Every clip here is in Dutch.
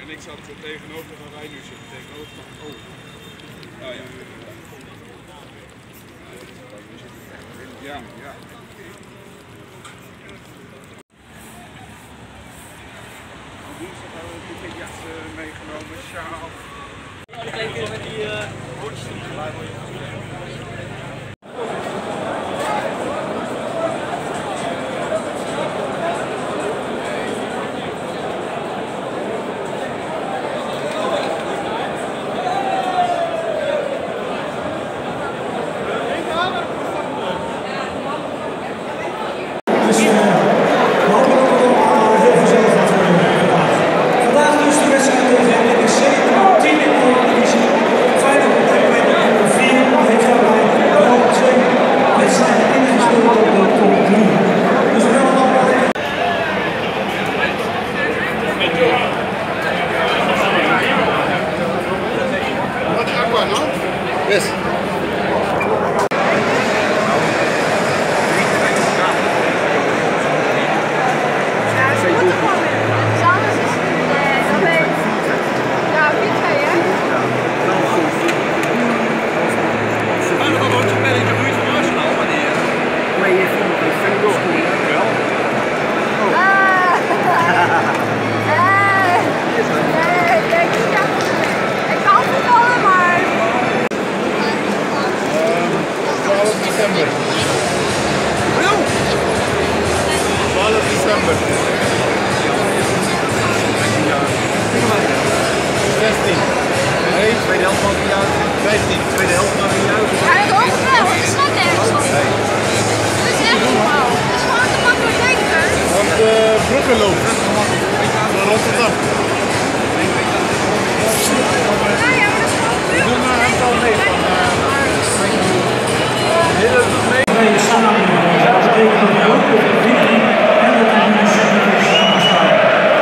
En ik zat tegenover waar wij nu zitten, tegenover oh. Ah, ja. ja. Ja, ja. Hebben we een jas eh, meegenomen, sjaal. Ik denk met die eh, hoortjes. helft de tweede helft naar niet. Hij het wel, het is net ergens Het is echt normaal. Het is gewoon te makkelijk denken. Want eh, de Brugge loopt. Naar Rotterdam. Ja, maar dat is gewoon puur. Doe maar een mee mee.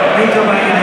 Op en de